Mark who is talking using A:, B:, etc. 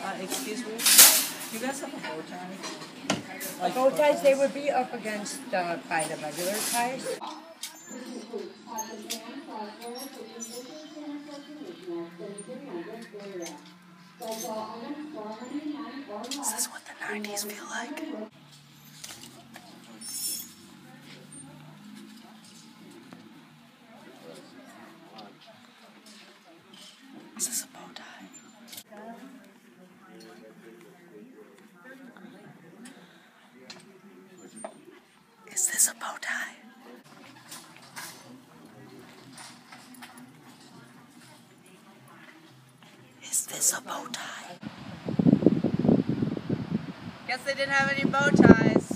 A: Uh, excuse me, you guys have a bow tie?
B: The bow ties, they would be up against uh, by the regular ties.
A: This is this what the 90s feel like? Is this a bow tie? Is this a bow tie? Is this a bow tie? Guess they didn't have any bow ties.